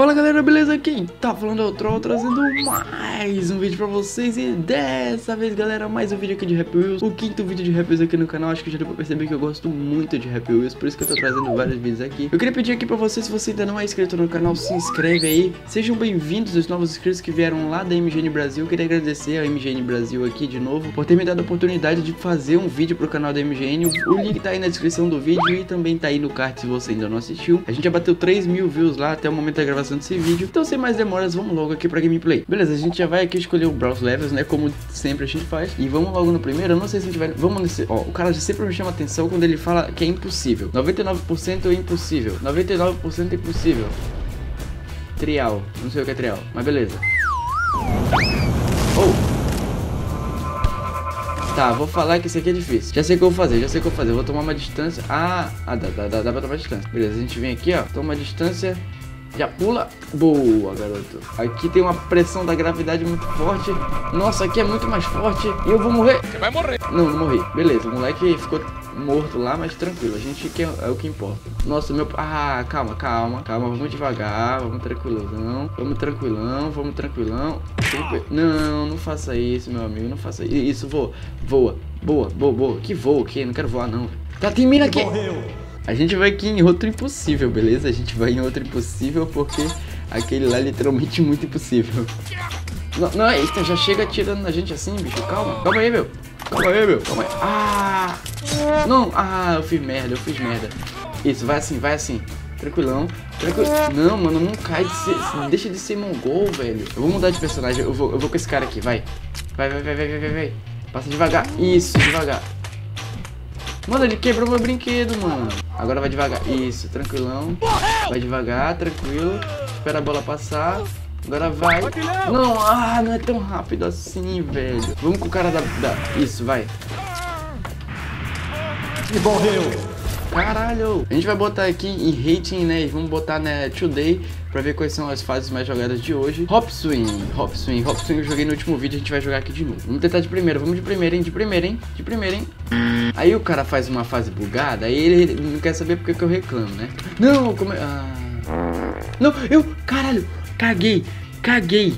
Fala galera, beleza? Quem tá falando é o Troll, trazendo mais um vídeo pra vocês. E dessa vez galera, mais um vídeo aqui de Happy Wheels. O quinto vídeo de Happy Wheels aqui no canal. Acho que já deu pra perceber que eu gosto muito de Happy Wheels Por isso que eu tô trazendo vários vídeos aqui. Eu queria pedir aqui pra você, se você ainda não é inscrito no canal, se inscreve aí. Sejam bem-vindos os novos inscritos que vieram lá da MGN Brasil. Eu queria agradecer a MGN Brasil aqui de novo Por ter me dado a oportunidade de fazer um vídeo pro canal da MGN O link tá aí na descrição do vídeo e também tá aí no card se você ainda não assistiu. A gente já bateu 3 mil views lá. Até o momento da gravação desse vídeo Então sem mais demoras, vamos logo aqui pra gameplay Beleza, a gente já vai aqui escolher o Browse Levels, né, como sempre a gente faz E vamos logo no primeiro, eu não sei se a gente vai... Vamos nesse... Ó, o cara já sempre me chama atenção quando ele fala que é impossível 99% é impossível 99% é impossível Trial, não sei o que é trial, mas beleza Oh Tá, vou falar que isso aqui é difícil. Já sei o que eu vou fazer, já sei o que eu vou fazer. Vou tomar uma distância. Ah, ah dá, dá, dá, dá pra tomar distância. Beleza, a gente vem aqui, ó. Toma distância. Já pula. Boa, garoto. Aqui tem uma pressão da gravidade muito forte. Nossa, aqui é muito mais forte. E eu vou morrer. Você vai morrer. Não, não morri. Beleza, o moleque ficou morto lá, mas tranquilo. A gente quer, é o que importa. Nossa, meu... Ah, calma, calma. Calma, vamos devagar. Vamos tranquilão. Vamos tranquilão, vamos tranquilão. Não, não faça isso, meu amigo. Não faça isso. Voa, voa. Boa, boa, boa. Que voa, que? Não quero voar, não. Tá, tem mina aqui. Morreu. A gente vai aqui em outro impossível, beleza? A gente vai em outro impossível porque aquele lá é literalmente muito impossível. Não, não, eita, já chega atirando na gente assim, bicho. Calma, calma aí, meu. Calma aí, meu. Calma aí. Ah! Não, ah, eu fiz merda, eu fiz merda. Isso, vai assim, vai assim. Tranquilão, tranquilo. Não, mano, não cai de ser. Deixa de ser mongol, velho. Eu vou mudar de personagem. Eu vou, eu vou com esse cara aqui, vai. Vai, vai, vai, vai, vai, vai. Passa devagar. Isso, devagar. Mano, ele quebrou meu brinquedo, mano. Agora vai devagar. Isso, tranquilão. Vai devagar, tranquilo. Espera a bola passar. Agora vai. Não, ah, não é tão rápido assim, velho. Vamos com o cara da... da... Isso, vai. E morreu. Caralho. A gente vai botar aqui em rating, né? E vamos botar, né, today pra ver quais são as fases mais jogadas de hoje. Hop Swing, Hop Swing, Hop Swing eu joguei no último vídeo, a gente vai jogar aqui de novo. Vamos tentar de primeira, vamos de primeira, hein? De primeira, hein? De primeira, hein? Aí o cara faz uma fase bugada, aí ele não quer saber porque que eu reclamo, né? Não, como é... Ah... Não, eu... Caralho, caguei, caguei,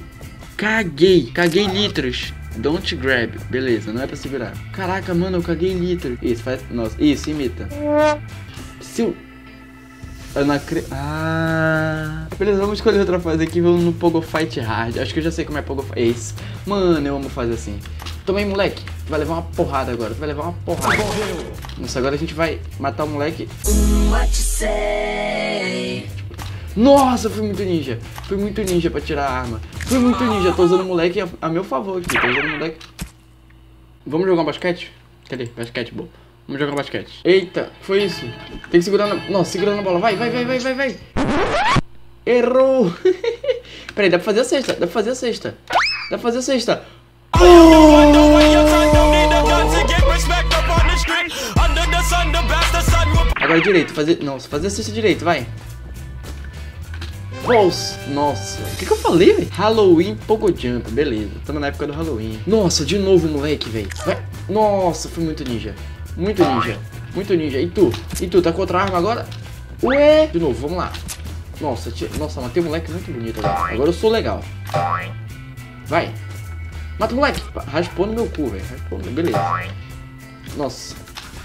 caguei, caguei litros. Don't grab. Beleza, não é pra segurar. Caraca, mano, eu caguei litro. Isso, faz... Nossa, isso, imita. Se eu... Não acredito. Ah. Beleza, vamos escolher outra fase aqui. Vamos no Pogo Fight Hard. Acho que eu já sei como é Pogo Fight. Esse. Mano, eu amo fazer assim. Tomei, moleque. Tu vai levar uma porrada agora. Tu vai levar uma porrada. Morreu. Nossa, agora a gente vai matar o moleque. Nossa, fui muito ninja. Fui muito ninja pra tirar a arma. Fui muito ninja. Tô usando moleque a, a meu favor aqui. Tô usando moleque. Vamos jogar um basquete? Cadê? Basquete, bom. Vamos jogar basquete. Eita, foi isso. Tem que segurar na... Não, segurando a bola. Vai, vai, vai, vai, vai, vai. Errou. Peraí, dá pra fazer a sexta. Dá pra fazer a sexta. Dá pra fazer a sexta. Agora direito, fazer. Não, fazer a cesta direito, vai. Nossa, nossa. O que, que eu falei, velho? Halloween Pogo Jump, beleza. Estamos na época do Halloween. Nossa, de novo, moleque, velho. Nossa, fui muito ninja. Muito ninja. Muito ninja. E tu? E tu, tá com outra arma agora? Ué? De novo, vamos lá. Nossa, tia... Nossa, matei um moleque muito bonito agora. Agora eu sou legal. Vai. Mata o moleque. Raspou no meu cu, velho. Raspou no... Beleza. Nossa.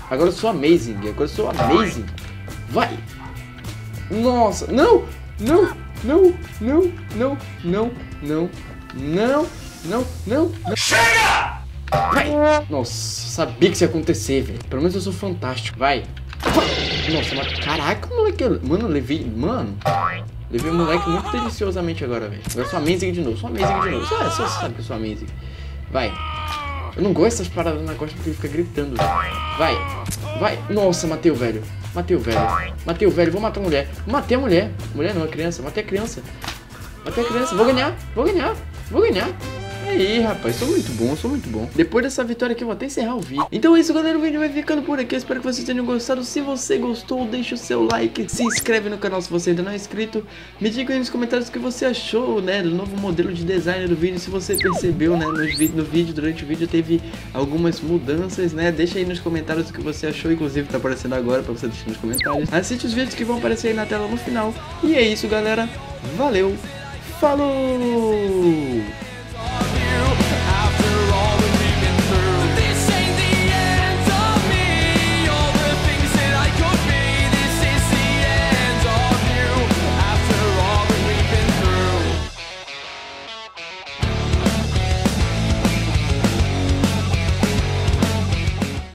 Agora eu sou amazing. Agora eu sou amazing. Vai. Nossa. Não. Não. Não. Não. Não. Não. Não. Não. Não. Não. Não. Chega! Vai. Nossa, sabia que isso ia acontecer, velho. Pelo menos eu sou fantástico. Vai. Nossa, mas caraca, moleque. Mano, levei. Mano. Levei o moleque muito deliciosamente agora, velho. Agora eu sou amazing de novo. Sou amazing de novo. Só, só sabe que eu sou amazing. Vai. Eu não gosto dessas paradas na costa porque ele fica gritando. Vai. Vai. Nossa, matei o velho. Matei o velho. Matei o velho. Vou matar a mulher. Matei a mulher. Mulher não, a criança. Matei a criança. Matei a criança. Vou ganhar. Vou ganhar. Vou ganhar aí, rapaz, sou muito bom, sou muito bom. Depois dessa vitória aqui, eu vou até encerrar o vídeo. Então é isso, galera, o vídeo vai ficando por aqui. Eu espero que vocês tenham gostado. Se você gostou, deixa o seu like, se inscreve no canal se você ainda não é inscrito. Me diga aí nos comentários o que você achou, né, do novo modelo de design do vídeo. Se você percebeu, né, no, no vídeo, durante o vídeo teve algumas mudanças, né. Deixa aí nos comentários o que você achou, inclusive tá aparecendo agora pra você deixar nos comentários. Assiste os vídeos que vão aparecer aí na tela no final. E é isso, galera. Valeu, falou!